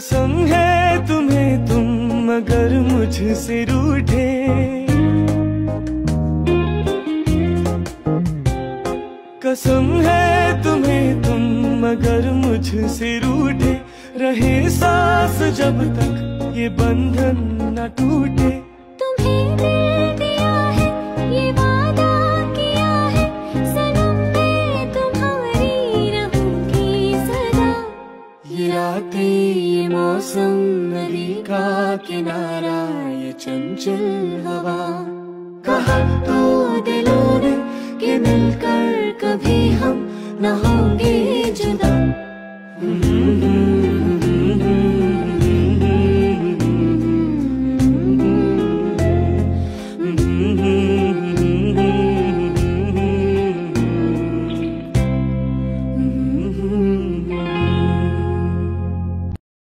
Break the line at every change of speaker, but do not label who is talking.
कसम है तुम्हें तुम, मगर मुझसे रूठे। कसम है तुम्हें तुम, मगर मुझसे रूठे। रहे सांस जब तक ये बंधन न टूटे। ये रातें ये मौसम नदी का किनारा, ये चंचल हवा। कहा तो दिलों ने कि मिलकर कभी हम न होंगे जुदा।